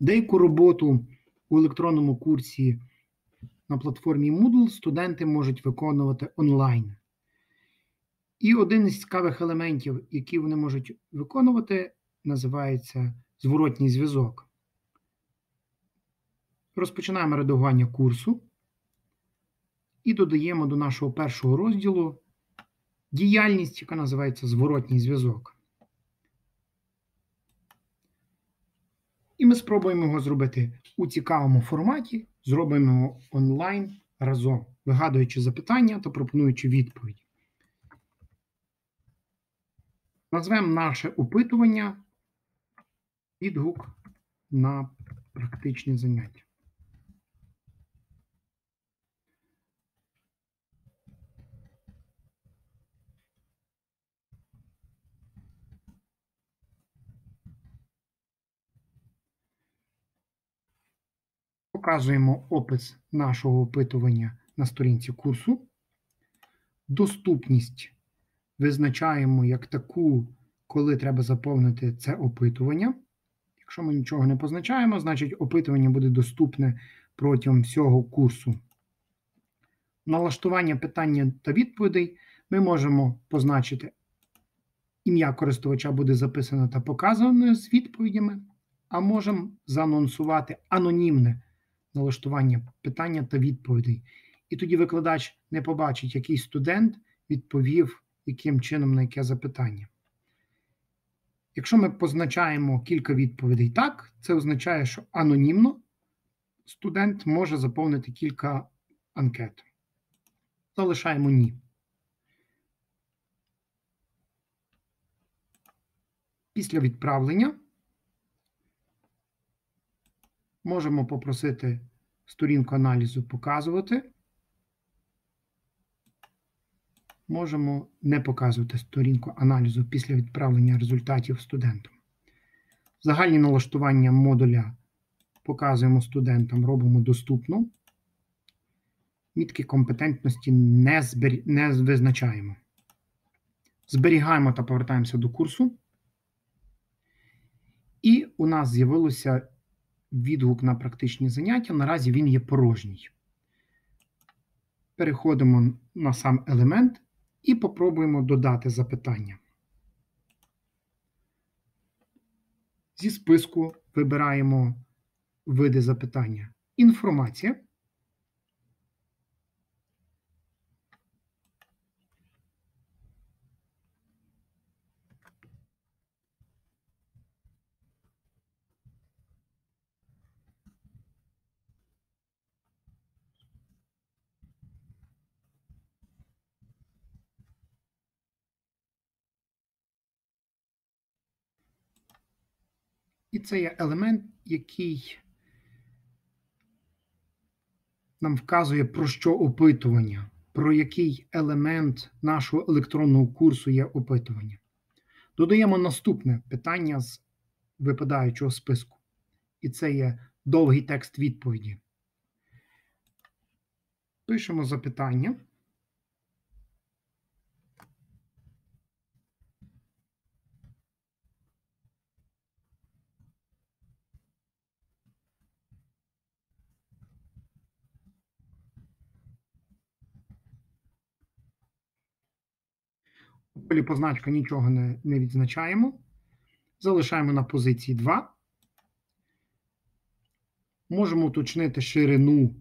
Деяку роботу у електронному курсі на платформі Moodle студенти можуть виконувати онлайн. І один із цікавих елементів, які вони можуть виконувати, називається зворотній зв'язок. Розпочинаємо редагування курсу і додаємо до нашого першого розділу діяльність, яка називається зворотній зв'язок. І ми спробуємо його зробити у цікавому форматі, зробимо його онлайн разом, вигадуючи запитання та пропонуючи відповіді. Назвемо наше опитування відгук на практичні заняття. Показуємо опис нашого опитування на сторінці курсу. Доступність визначаємо як таку, коли треба заповнити це опитування. Якщо ми нічого не позначаємо, значить опитування буде доступне протягом всього курсу. Налаштування питання та відповідей ми можемо позначити ім'я користувача буде записано та показано з відповідями, а можемо заанонсувати анонімне налаштування питання та відповідей. І тоді викладач не побачить, який студент відповів яким чином на яке запитання. Якщо ми позначаємо кілька відповідей так, це означає, що анонімно студент може заповнити кілька анкет. Залишаємо ні. Після відправлення можемо попросити сторінку аналізу показувати. Можемо не показувати сторінку аналізу після відправлення результатів студентам. Загальні налаштування модуля показуємо студентам, робимо доступно. Мітки компетентності не, збері... не визначаємо. Зберігаємо та повертаємося до курсу. І у нас з'явилося відгук на практичні заняття. Наразі він є порожній. Переходимо на сам елемент і попробуємо додати запитання. Зі списку вибираємо види запитання. Інформація. І це є елемент, який нам вказує, про що опитування, про який елемент нашого електронного курсу є опитування. Додаємо наступне питання з випадаючого списку. І це є довгий текст відповіді. Пишемо запитання. У полі позначка нічого не, не відзначаємо. Залишаємо на позиції 2. Можемо уточнити ширину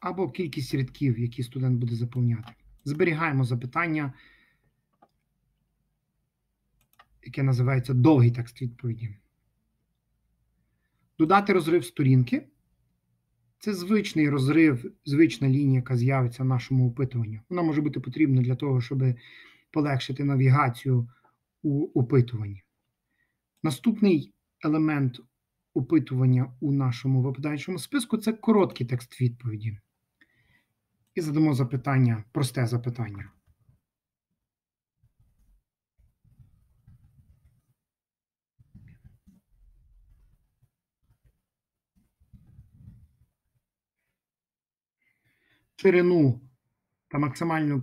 або кількість рядків, які студент буде заповняти. Зберігаємо запитання, яке називається довгий текст відповіді. Додати розрив сторінки. Це звичний розрив, звична лінія, яка з'явиться в нашому опитуванні. Вона може бути потрібна для того, щоб полегшити навігацію у опитуванні. Наступний елемент опитування у нашому випадаючому списку це короткий текст відповіді. І задамо запитання, просте запитання. Ширину та максимальну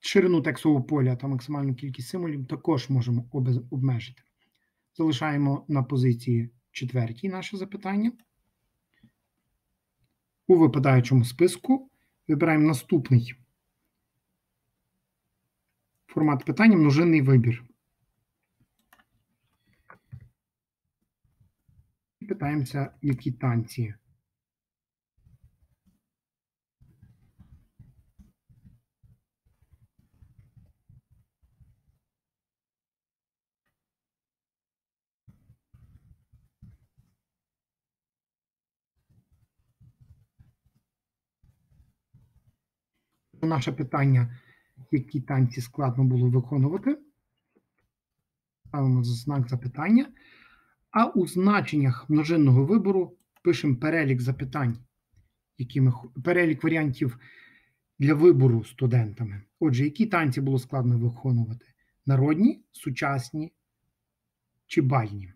ширину текстового поля та максимальну кількість символів також можемо обмежити. Залишаємо на позиції четвертій наше запитання. У випадаючому списку вибираємо наступний формат питання множинний вибір. І питаємося, які танці. Наше питання, які танці складно було виконувати. Ставимо знак запитання. А у значеннях множинного вибору пишемо перелік запитань, які ми, перелік варіантів для вибору студентами. Отже, які танці було складно виконувати? Народні, сучасні чи бальні?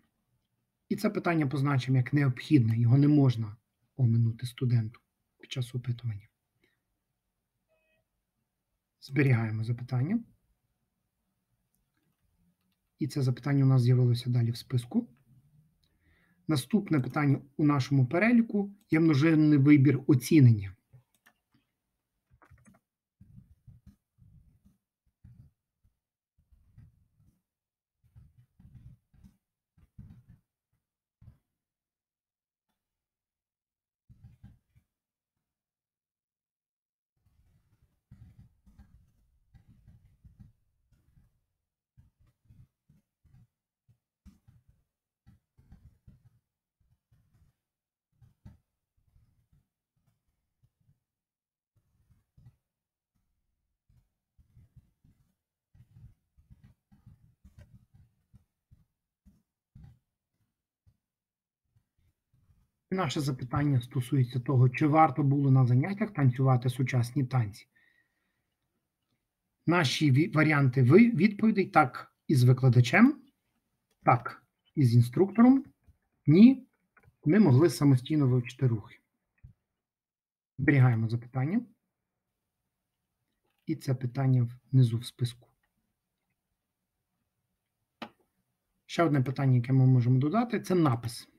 І це питання позначимо як необхідне, його не можна оминути студенту під час опитування. Зберігаємо запитання. І це запитання у нас з'явилося далі в списку. Наступне питання у нашому переліку є множинний вибір оцінення. Наше запитання стосується того, чи варто було на заняттях танцювати сучасні танці. Наші варіанти відповідей так із викладачем, так із інструктором. Ні, ми могли самостійно вивчити рухи. Зберігаємо запитання. І це питання внизу в списку. Ще одне питання, яке ми можемо додати, це напис.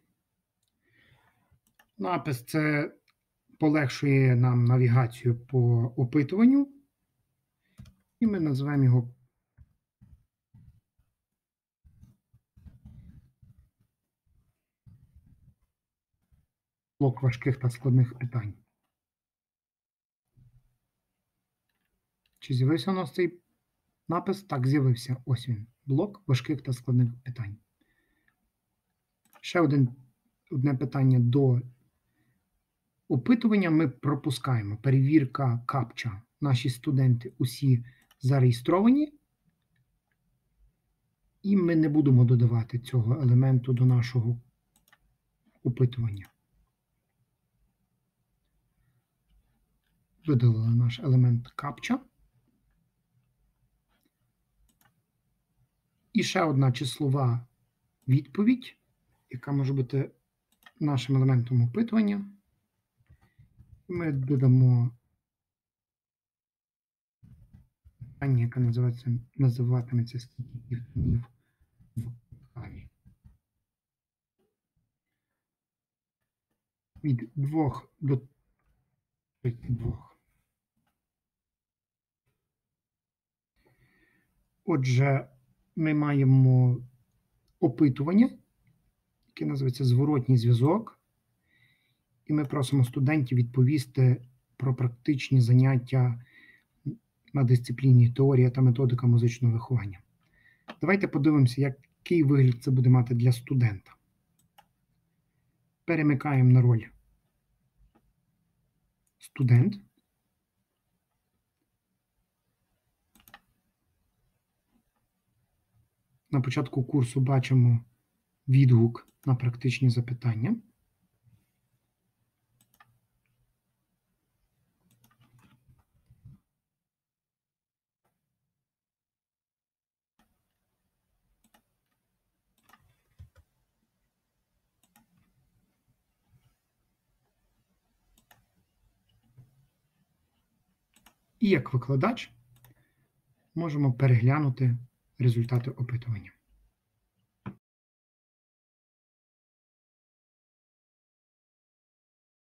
Напис це полегшує нам навігацію по опитуванню, і ми називаємо його блок важких та складних питань. Чи з'явився у нас цей напис? Так, з'явився. Ось він. Блок важких та складних питань. Ще один, одне питання до опитування ми пропускаємо. Перевірка капча. Наші студенти усі зареєстровані, і ми не будемо додавати цього елементу до нашого опитування. Видалили наш елемент капча. І ще одна числова відповідь, яка може бути нашим елементом опитування. Ми додамо питання, яке називається, називатиметься скільки днів в каві. Від 2 до 32. Отже, ми маємо опитування, яке називається зворотній зв'язок. І ми просимо студентів відповісти про практичні заняття на дисципліні теорія та методика музичного виховання. Давайте подивимося, який вигляд це буде мати для студента. Перемикаємо на роль студент. На початку курсу бачимо відгук на практичні запитання. І як викладач можемо переглянути результати опитування.